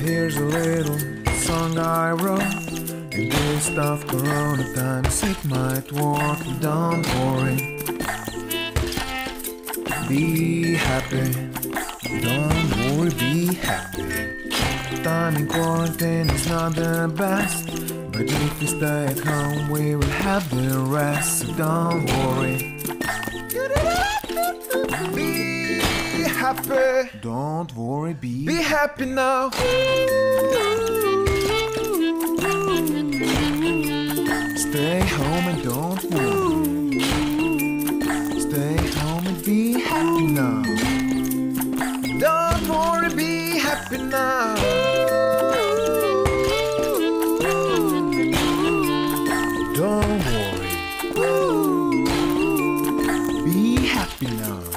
Here's a little song I wrote in this tough corona times. It might work, don't worry. Be happy, don't worry, be happy. Time in quarantine is not the best, but if we stay at home, we will have the rest. So don't worry. Be happy. Don't worry, be, be happy now. Stay home and don't worry. Stay home and be happy now. Don't worry, be happy now. Don't worry. Be happy now.